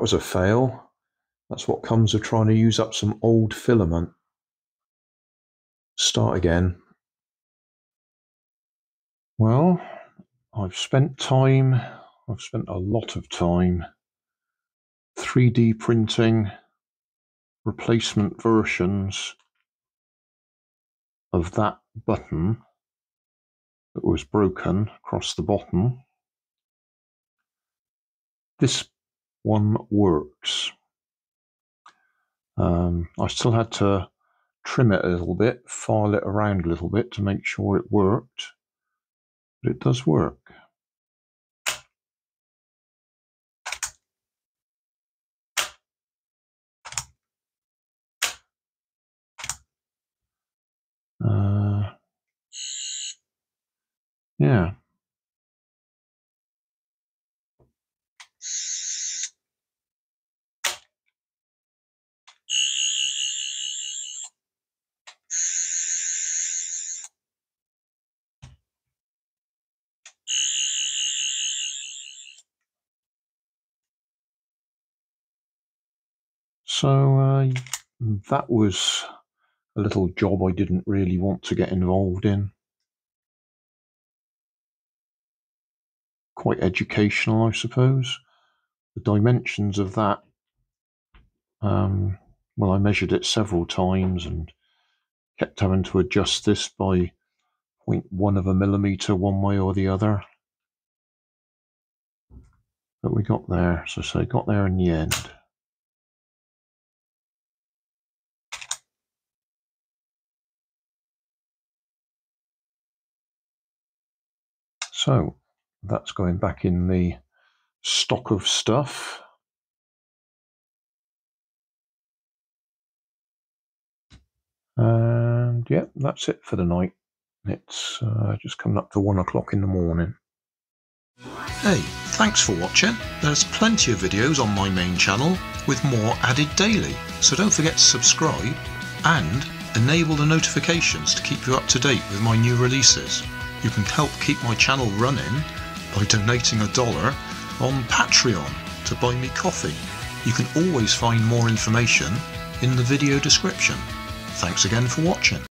was a fail. That's what comes of trying to use up some old filament. Start again. Well, I've spent time, I've spent a lot of time 3D printing replacement versions of that button that was broken across the bottom. This one works. Um, I still had to trim it a little bit, file it around a little bit to make sure it worked, but it does work. Uh, yeah. So uh, that was a little job I didn't really want to get involved in. Quite educational, I suppose. The dimensions of that, um, well, I measured it several times and kept having to adjust this by 0.1 of a millimeter one way or the other. But we got there, so I say, got there in the end. So that's going back in the stock of stuff. And yeah, that's it for the night. It's uh, just coming up to one o'clock in the morning. Hey, thanks for watching. There's plenty of videos on my main channel with more added daily, so don't forget to subscribe and enable the notifications to keep you up to date with my new releases. You can help keep my channel running by donating a dollar on Patreon to buy me coffee. You can always find more information in the video description. Thanks again for watching.